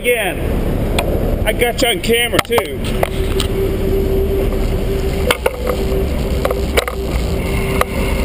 again. I got you on camera too.